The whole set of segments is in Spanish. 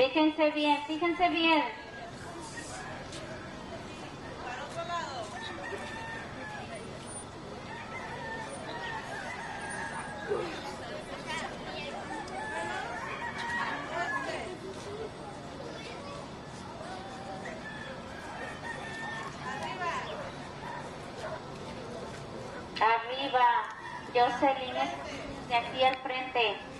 Fíjense bien, fíjense bien. Arriba, Jocelyn, de aquí al frente.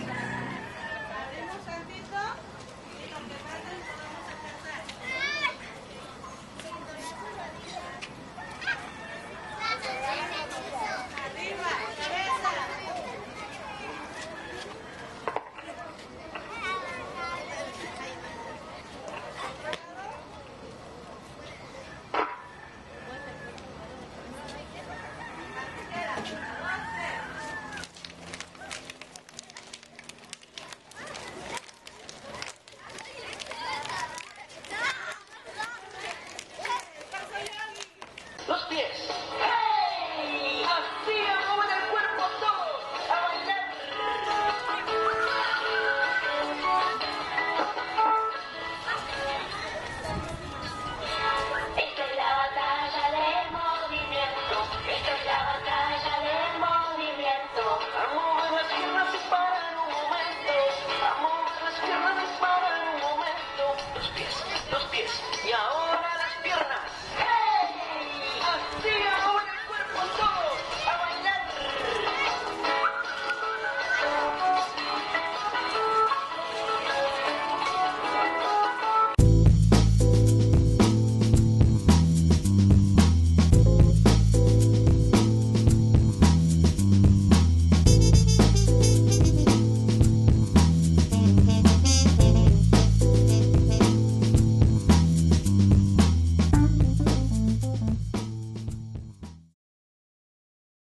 pies. ¡Hey! Así como el cuerpo todos a bailar. Esta es la batalla del movimiento. Esta es la batalla del movimiento. A mover las piernas y parar un momento. A mover las piernas y parar un momento. Los pies, los pies. Y ahora.